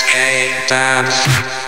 escape times.